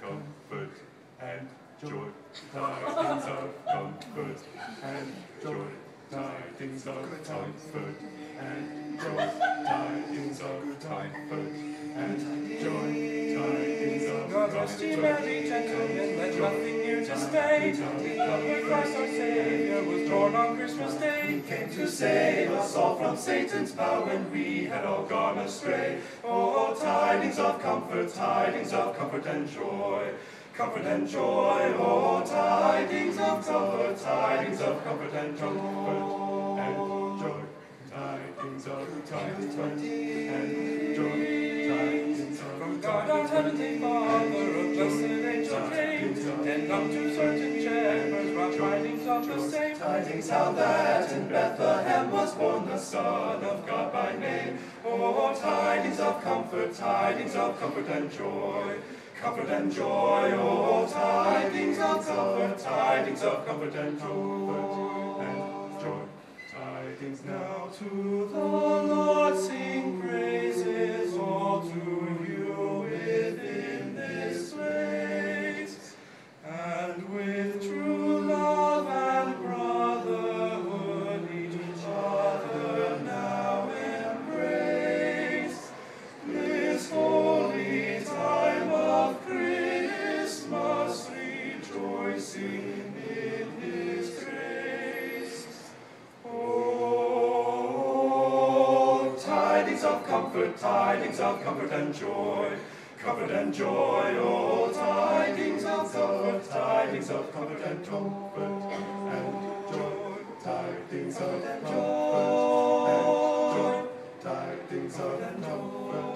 comfort and joy, tidings of comfort and joy, tidings of comfort and joy, tidings of comfort and ye merry gentlemen, let nothing new to stay. The Christ our Savior was born on Christmas Day. He came to save us all from Satan's power when we had all gone astray. Oh, tidings of comfort, tidings of comfort and joy. Comfort and joy, oh, tidings of comfort, tidings of comfort and comfort and joy. Tidings of comfort and joy, tidings of From God our heavenly Father, came, and to certain chambers, brought tidings of the same. Tidings how that in Bethlehem was born the Son of God by name. Oh, tidings of comfort, tidings of comfort and joy. Comfort and joy, oh, tidings of comfort, tidings of comfort and comfort and joy. Tidings now to the tidings of comfort, tidings of comfort and joy. Comfort and joy, oh, tidings of comfort, tidings of comfort and comfort and joy. Tidings of comfort and joy, tidings of comfort.